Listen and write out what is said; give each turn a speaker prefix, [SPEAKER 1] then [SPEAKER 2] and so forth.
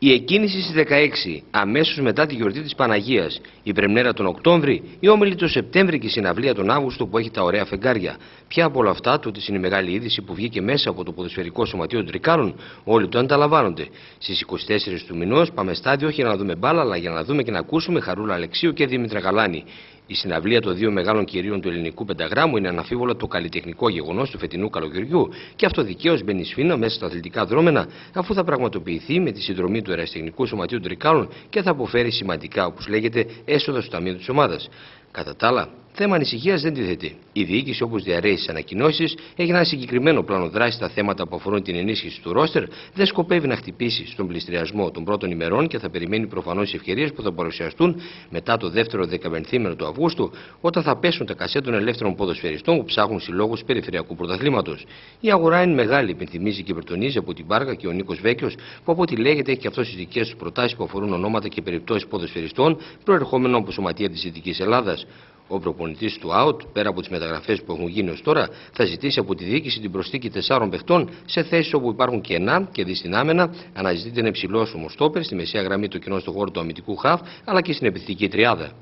[SPEAKER 1] Η εκκίνηση στις 16, αμέσως μετά τη γιορτή της Παναγίας, η πρεμνέρα τον Οκτώβρη, η όμιλη τον Σεπτέμβρη και η συναυλία τον Αύγουστο που έχει τα ωραία φεγγάρια. Ποια από όλα αυτά, τούτη είναι η μεγάλη είδηση που βγήκε μέσα από το ποδοσφαιρικό σωματείο των Τρικάρων, όλοι το ανταλαμβάνονται. Στις 24 του μηνός πάμε στάδιο όχι για να δούμε μπάλα, αλλά για να δούμε και να ακούσουμε Χαρούλα Αλεξίου και Δήμητρα Γαλάνη. Η συναυλία των δύο μεγάλων κυρίων του ελληνικού πενταγράμμου είναι αναφίβολα το καλλιτεχνικό γεγονός του φετινού καλοκαιριού και αυτό δικαίως μπαίνει σφίνα μέσα στα αθλητικά δρόμενα, αφού θα πραγματοποιηθεί με τη συνδρομή του Εραστεχνικού Σωματείου Τρικάλων και θα αποφέρει σημαντικά, όπως λέγεται, έσοδα στο ταμείο της ομάδας. Κατά τα άλλα, θέμα ανησυχίας δεν τίθεται. Η διοίκηση, όπως διαρρέει στις ανακοινώσεις, έχει ένα συγκεκριμένο πλάνο δράσης στα θέματα που αφορούν την ενίσχυση του ρόστερ, δεν σκοπεύει να χτυπήσει στον πληστηριασμό των πρώτων ημερών και θα περιμένει προφανώς οι ευκαιρίες που θα παρουσιαστούν μετά το δεύτερο δεκαπενθήμενο του Αυγούστου, όταν θα πέσουν τα κασέ των ελεύθερων ποδοσφαιριστών που ψάχνουν συλλόγους περιφερειακού πρωταθλήματος. Η αγορά είναι μεγάλη, υπενθυμίζει και υπερτονίζει από την Πάργα και ο Νίκος Βέκιος, που από ό,τι λέγεται έχει και αυτός τις δικές του προτάσεις που αφορούν ονόματα και περιπτώσεις ποδοσφαιριστών προερχόμενων από σωματεία της Δυτικής Ελλάδας. Ο προπονητής του ΑΟΤ, πέρα από τις μεταγραφές που έχουν γίνει ως τώρα, θα ζητήσει από τη διοίκηση την προσθήκη τεσσάρων παιχτών σε θέσεις όπου υπάρχουν κενά και δυστηνάμενα. Αναζητείται ένα υψηλό στόπερ στη μεσαία γραμμή του κοινού στον χώρο του αμυντικού χαφ, αλλά και στην επιθετική τριάδα.